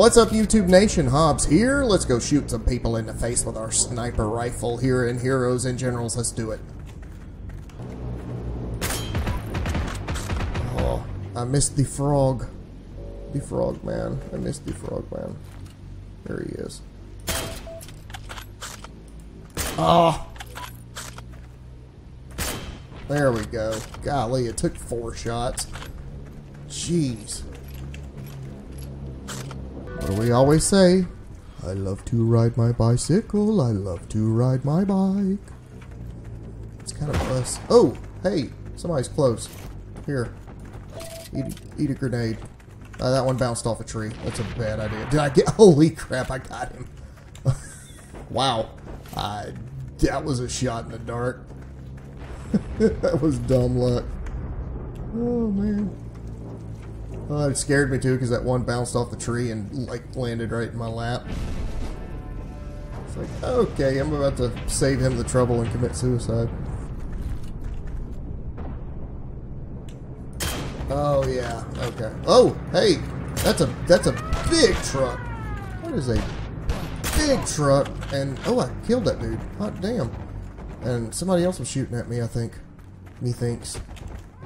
What's up, YouTube Nation? Hobbes here. Let's go shoot some people in the face with our sniper rifle here in Heroes and Generals. Let's do it. Oh, I missed the frog. The frog man. I missed the frog man. There he is. Oh! There we go. Golly, it took four shots. Jeez. Do we always say? I love to ride my bicycle. I love to ride my bike. It's kind of us. Oh, hey, somebody's close. Here, eat, eat a grenade. Uh, that one bounced off a tree. That's a bad idea. Did I get? Holy crap! I got him. wow, I, that was a shot in the dark. that was dumb luck. Oh man. Oh, it scared me too because that one bounced off the tree and like landed right in my lap. It's like, okay, I'm about to save him the trouble and commit suicide. Oh yeah, okay. Oh, hey, that's a that's a big truck. What is a big truck? And oh, I killed that dude. Hot damn. And somebody else was shooting at me. I think. Me thinks.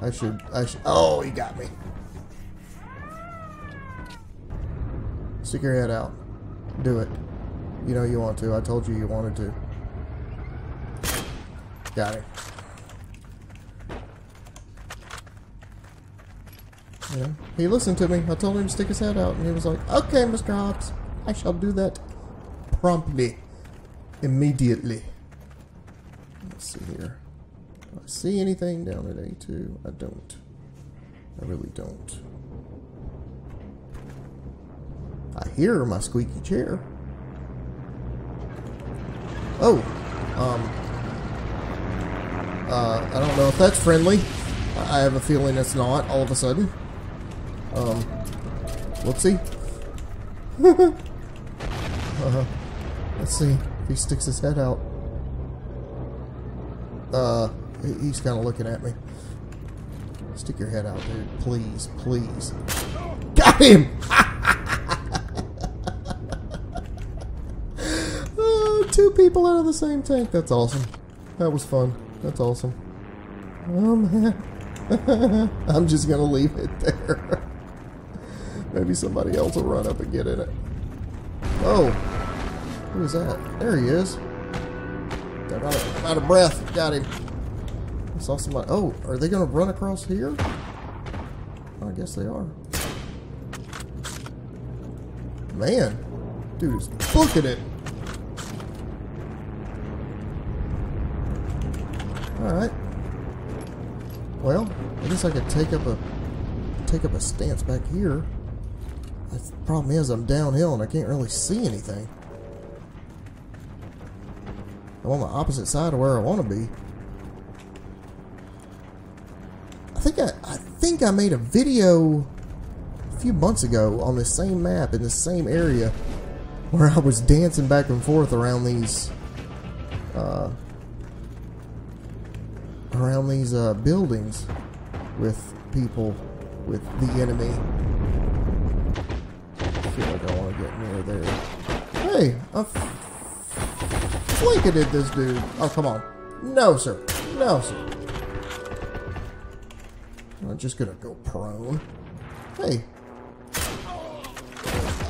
I should. I should. Oh, he got me. Stick your head out. Do it. You know you want to. I told you you wanted to. Got it. Yeah. He listened to me. I told him to stick his head out, and he was like, Okay, Mr. Hobbes. I shall do that promptly. Immediately. Let's see here. Do I see anything down at A2? I don't. I really don't. I hear my squeaky chair. Oh, um, uh, I don't know if that's friendly. I have a feeling it's not all of a sudden. Um, whoopsie. uh, let's see if he sticks his head out. Uh, he's kind of looking at me. Stick your head out, dude. Please, please. Got him! people out of the same tank. That's awesome. That was fun. That's awesome. Man. Um, I'm just gonna leave it there. Maybe somebody else will run up and get in it. Oh. Who is that? There he is. I'm out, of, out of breath. Got him. I saw somebody. Oh, are they gonna run across here? I guess they are. Man. dude, Dude's booking it. Alright. Well, I guess I could take up a take up a stance back here. The problem is I'm downhill and I can't really see anything. I'm on the opposite side of where I want to be. I think I, I think I made a video a few months ago on the same map in the same area where I was dancing back and forth around these uh, around these uh, buildings with people with the enemy. I feel like I want to get near there. Hey, I flanketed this dude. Oh, come on. No, sir. No, sir. I'm just gonna go prone. Hey.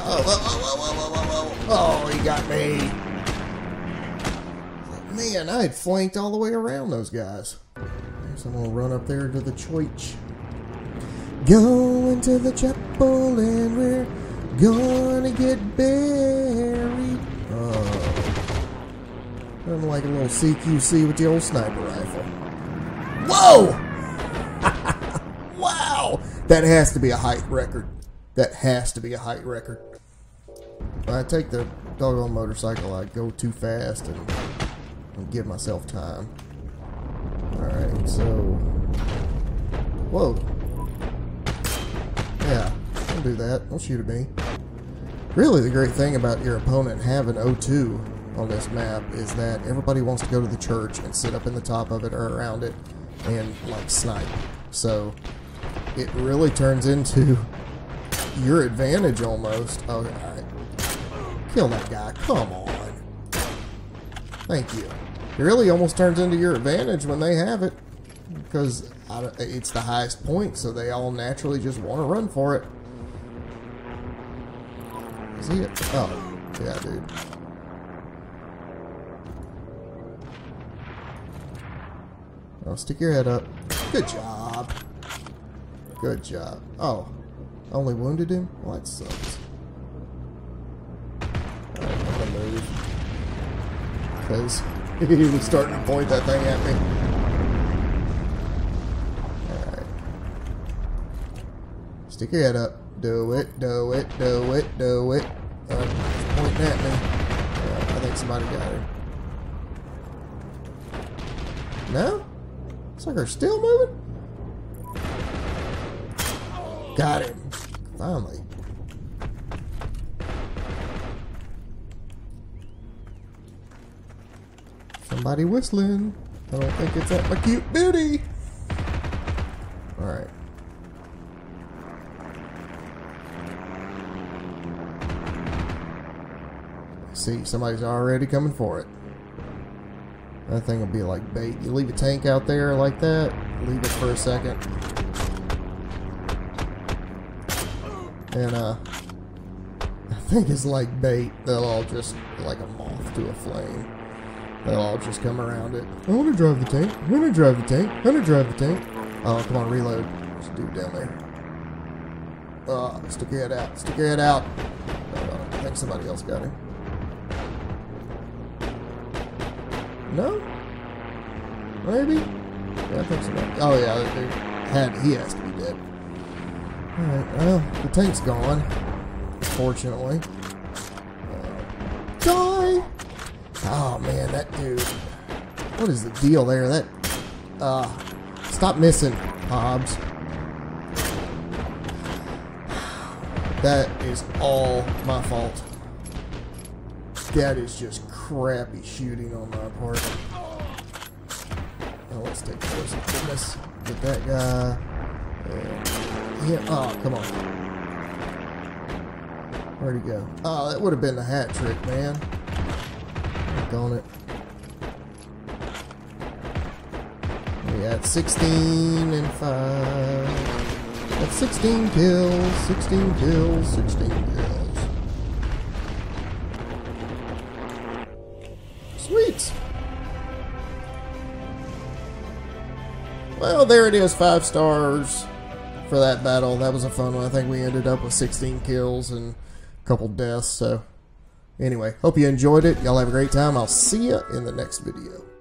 Oh, oh, oh, oh, oh, oh, oh, he got me. Man, I had flanked all the way around those guys. So I'm gonna run up there to the church. Going to the chapel and we're gonna get buried. Oh. I'm like a little CQC with the old sniper rifle. Whoa! wow! That has to be a height record. That has to be a height record. I take the doggone motorcycle, I go too fast and, and give myself time. Alright, so... Whoa. Yeah, don't do that. Don't shoot at me. Really, the great thing about your opponent having O2 on this map is that everybody wants to go to the church and sit up in the top of it or around it and, like, snipe. So, it really turns into your advantage almost. Oh, alright. Kill that guy. Come on. Thank you. It really almost turns into your advantage when they have it. Because it's the highest point, so they all naturally just want to run for it. Is he? Oh, yeah, dude. Oh, stick your head up. Good job. Good job. Oh, only wounded him? Well, that sucks. Move. Because he was starting to point that thing at me. Alright. Stick your head up. Do it, do it, do it, do it. Uh, it's pointing at me. Yeah, I think somebody got her. No? Looks like they're still moving. Got him. Finally. Somebody whistling. I don't think it's at my cute beauty. Alright. See, somebody's already coming for it. That thing will be like bait. You leave a tank out there like that, leave it for a second. And, uh, I think it's like bait. They'll all just, like a moth to a flame. They'll all just come around it. I want to drive the tank. I want to drive the tank. I want to drive the tank. Oh, come on, reload. There's a dude down there. Oh, stick your head out. Stick your head out. Uh, I think somebody else got him. No? Maybe? Yeah, I think so. Oh, yeah, they had, he has to be dead. Alright, well, the tank's gone. Fortunately. Uh, die! Oh, man, that dude. What is the deal there? That, uh, stop missing, Hobbes. That is all my fault. That is just crappy shooting on my part. Oh, let's take close goodness. Get that guy. Yeah. Oh, come on. Where'd he go? Oh, that would have been the hat trick, man. On it. We got 16 and 5. That's 16 kills, 16 kills, 16 kills. Sweet. Well, there it is, five stars for that battle. That was a fun one. I think we ended up with 16 kills and a couple deaths, so... Anyway, hope you enjoyed it. Y'all have a great time. I'll see you in the next video.